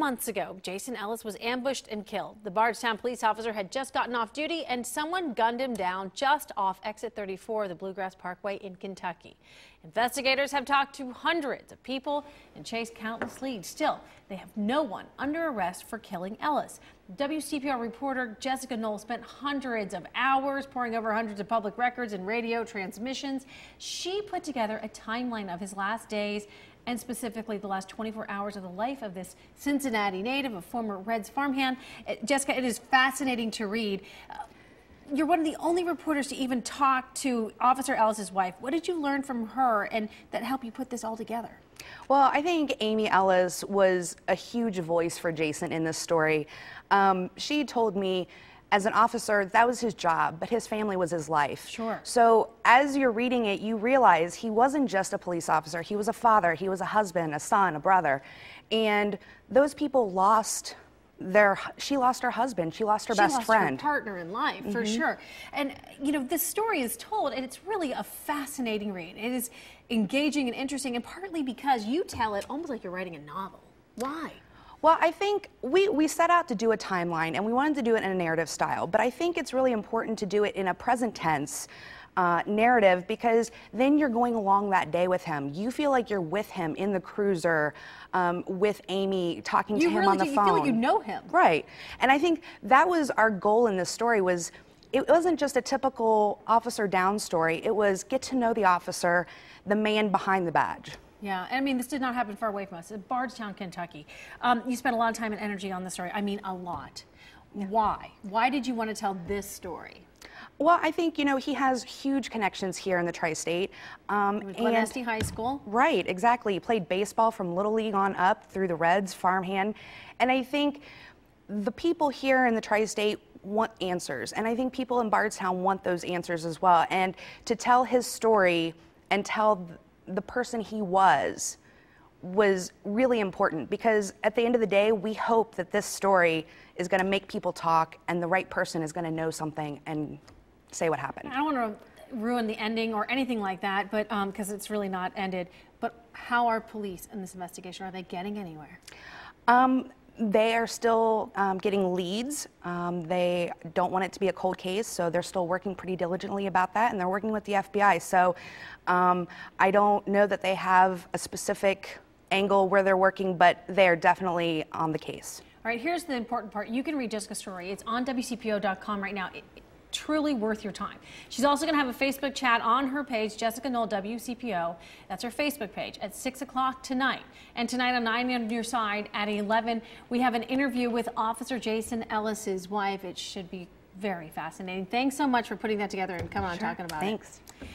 months ago, Jason Ellis was ambushed and killed. The Bardstown police officer had just gotten off duty and someone gunned him down just off exit 34 of the Bluegrass Parkway in Kentucky. Investigators have talked to hundreds of people and chased countless leads. Still, they have no one under arrest for killing Ellis. WCPO reporter Jessica Noll spent hundreds of hours poring over hundreds of public records and radio transmissions. She put together a timeline of his last days and specifically the last 24 hours of the life of this Cincinnati native, a former Reds farmhand. Uh, Jessica, it is fascinating to read. Uh, you're one of the only reporters to even talk to Officer Ellis's wife. What did you learn from her and that helped you put this all together? Well, I think Amy Ellis was a huge voice for Jason in this story. Um, she told me as an officer, that was his job, but his family was his life. Sure. So as you're reading it, you realize he wasn't just a police officer. He was a father, he was a husband, a son, a brother. And those people lost their she lost her husband she lost her she best lost friend her partner in life for mm -hmm. sure and you know this story is told and it's really a fascinating read it is engaging and interesting and partly because you tell it almost like you're writing a novel why well, I think we, we set out to do a timeline and we wanted to do it in a narrative style, but I think it's really important to do it in a present tense uh, narrative because then you're going along that day with him. You feel like you're with him in the cruiser um, with Amy talking you to him really on the do, phone. You feel like you know him. Right. And I think that was our goal in this story was it wasn't just a typical officer down story. It was get to know the officer, the man behind the badge. Yeah, and I mean, this did not happen far away from us. It's Bardstown, Kentucky. Um, you spent a lot of time and energy on the story. I mean, a lot. Yeah. Why? Why did you want to tell this story? Well, I think, you know, he has huge connections here in the tri-state. Um, and High School. Right, exactly. He played baseball from Little League on up through the Reds, farmhand. And I think the people here in the tri-state want answers. And I think people in Bardstown want those answers as well. And to tell his story and tell the person he was was really important because at the end of the day, we hope that this story is going to make people talk and the right person is going to know something and say what happened. I don't want to ruin the ending or anything like that, but because um, it's really not ended. But how are police in this investigation? Are they getting anywhere? Um, they are still um, getting leads. Um, they don't want it to be a cold case, so they're still working pretty diligently about that, and they're working with the FBI. So um, I don't know that they have a specific angle where they're working, but they're definitely on the case. All right, here's the important part. You can read Jessica's story. It's on WCPO.com right now. Truly worth your time. She's also going to have a Facebook chat on her page, Jessica Noll WCPO. That's her Facebook page at 6 o'clock tonight. And tonight on 9 on your side at 11, we have an interview with Officer Jason Ellis's wife. It should be very fascinating. Thanks so much for putting that together and coming on talking about Thanks. it. Thanks.